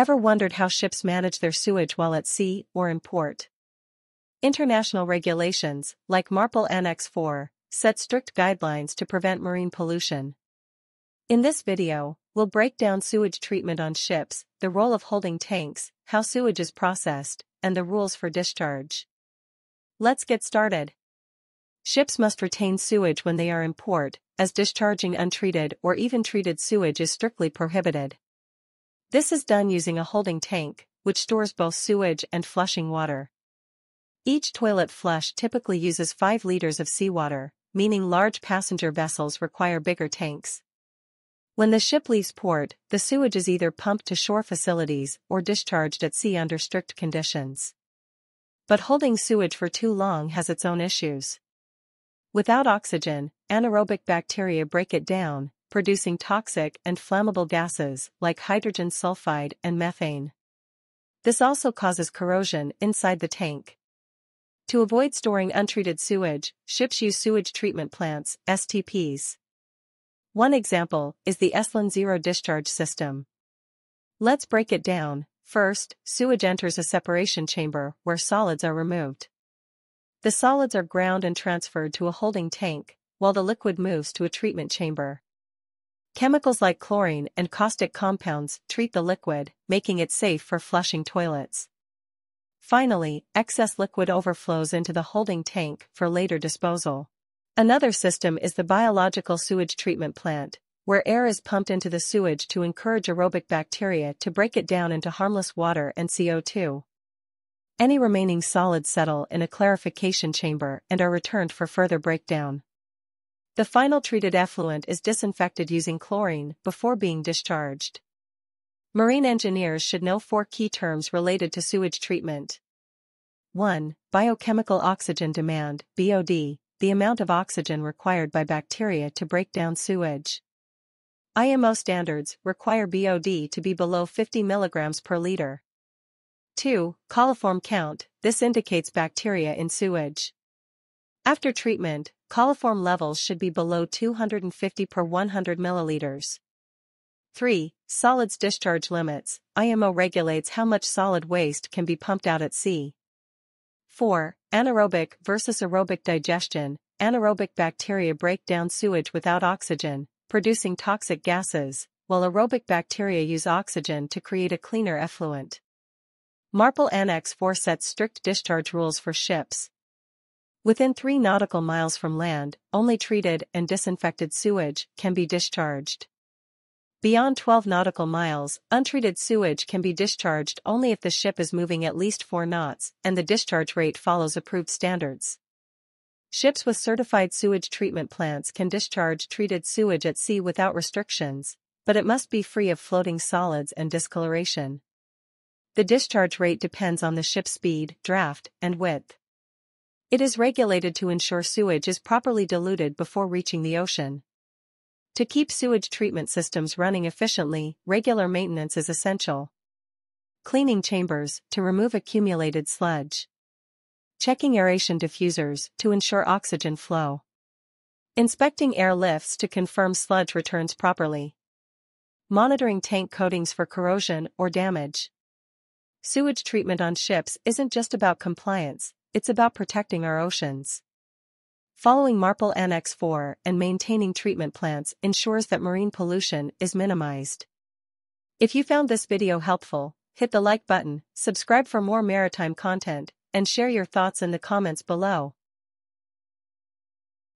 Ever wondered how ships manage their sewage while at sea or in port? International regulations, like MARPOL Annex 4, set strict guidelines to prevent marine pollution. In this video, we'll break down sewage treatment on ships, the role of holding tanks, how sewage is processed, and the rules for discharge. Let's get started. Ships must retain sewage when they are in port, as discharging untreated or even treated sewage is strictly prohibited. This is done using a holding tank, which stores both sewage and flushing water. Each toilet flush typically uses 5 liters of seawater, meaning large passenger vessels require bigger tanks. When the ship leaves port, the sewage is either pumped to shore facilities or discharged at sea under strict conditions. But holding sewage for too long has its own issues. Without oxygen, anaerobic bacteria break it down, producing toxic and flammable gases like hydrogen sulfide and methane. This also causes corrosion inside the tank. To avoid storing untreated sewage, ships use sewage treatment plants, STPs. One example is the Estlin Zero Discharge System. Let's break it down. First, sewage enters a separation chamber where solids are removed. The solids are ground and transferred to a holding tank, while the liquid moves to a treatment chamber. Chemicals like chlorine and caustic compounds treat the liquid, making it safe for flushing toilets. Finally, excess liquid overflows into the holding tank for later disposal. Another system is the biological sewage treatment plant, where air is pumped into the sewage to encourage aerobic bacteria to break it down into harmless water and CO2. Any remaining solids settle in a clarification chamber and are returned for further breakdown. The final treated effluent is disinfected using chlorine before being discharged. Marine engineers should know four key terms related to sewage treatment. 1. Biochemical oxygen demand, BOD, the amount of oxygen required by bacteria to break down sewage. IMO standards require BOD to be below 50 mg per liter. 2. Coliform count, this indicates bacteria in sewage. After treatment, coliform levels should be below 250 per 100 milliliters. 3. Solids discharge limits. IMO regulates how much solid waste can be pumped out at sea. 4. Anaerobic versus aerobic digestion. Anaerobic bacteria break down sewage without oxygen, producing toxic gases, while aerobic bacteria use oxygen to create a cleaner effluent. MARPOL Annex 4 sets strict discharge rules for ships, Within 3 nautical miles from land, only treated and disinfected sewage can be discharged. Beyond 12 nautical miles, untreated sewage can be discharged only if the ship is moving at least 4 knots and the discharge rate follows approved standards. Ships with certified sewage treatment plants can discharge treated sewage at sea without restrictions, but it must be free of floating solids and discoloration. The discharge rate depends on the ship's speed, draft, and width. It is regulated to ensure sewage is properly diluted before reaching the ocean. To keep sewage treatment systems running efficiently, regular maintenance is essential. Cleaning chambers to remove accumulated sludge. Checking aeration diffusers to ensure oxygen flow. Inspecting air lifts to confirm sludge returns properly. Monitoring tank coatings for corrosion or damage. Sewage treatment on ships isn't just about compliance, it's about protecting our oceans. Following MARPOL Annex 4 and maintaining treatment plants ensures that marine pollution is minimized. If you found this video helpful, hit the like button, subscribe for more maritime content, and share your thoughts in the comments below.